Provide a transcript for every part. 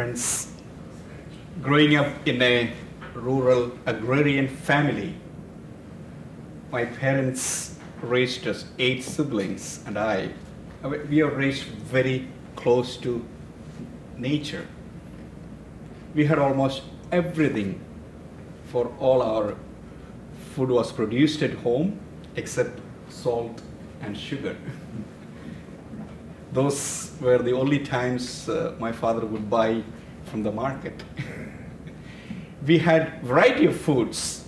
Friends, growing up in a rural agrarian family, my parents raised us eight siblings, and I. Uh, we are raised very close to nature. We had almost everything for all our food was produced at home except salt and sugar. Those were the only times uh, my father would buy from the market. we had variety of foods,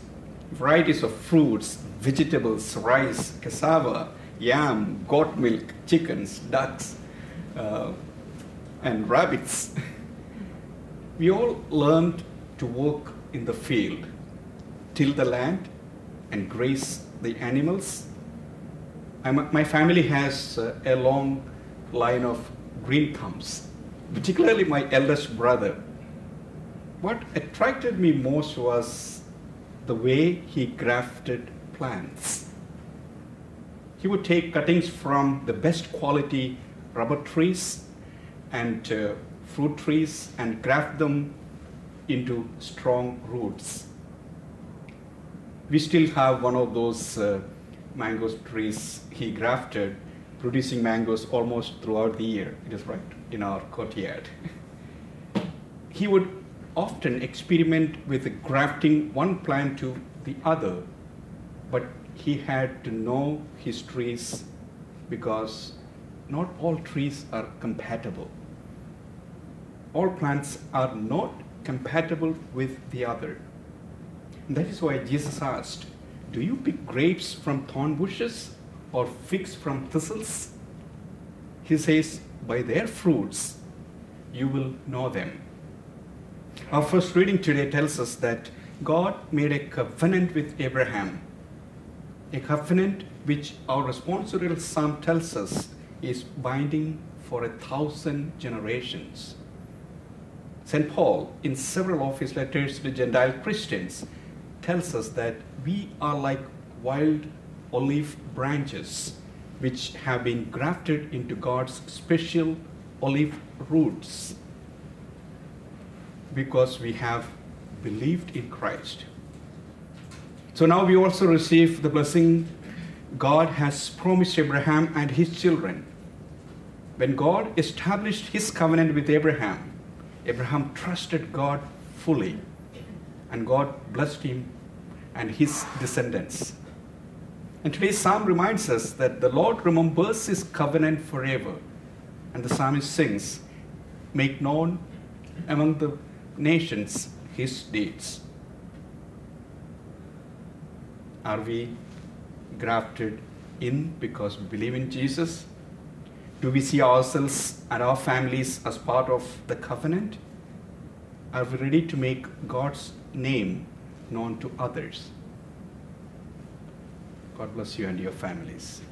varieties of fruits, vegetables, rice, cassava, yam, goat milk, chickens, ducks, uh, and rabbits. we all learned to work in the field, till the land, and graze the animals. I'm, my family has uh, a long line of green thumbs, particularly my eldest brother. What attracted me most was the way he grafted plants. He would take cuttings from the best quality rubber trees and uh, fruit trees and graft them into strong roots. We still have one of those uh, mango trees he grafted, producing mangoes almost throughout the year. It is right in our courtyard. he would often experiment with grafting one plant to the other, but he had to know his trees because not all trees are compatible. All plants are not compatible with the other. And that is why Jesus asked, Do you pick grapes from thorn bushes or figs from thistles? He says, By their fruits you will know them. Our first reading today tells us that God made a covenant with Abraham, a covenant which our responsorial psalm tells us is binding for a thousand generations. St. Paul, in several of his letters to Gentile Christians, tells us that we are like wild olive branches which have been grafted into God's special olive roots because we have believed in Christ. So now we also receive the blessing God has promised Abraham and his children. When God established his covenant with Abraham, Abraham trusted God fully, and God blessed him and his descendants. And today's psalm reminds us that the Lord remembers his covenant forever. And the psalmist sings, Make known among the nations his deeds. Are we grafted in because we believe in Jesus? Do we see ourselves and our families as part of the covenant? Are we ready to make God's name known to others? God bless you and your families.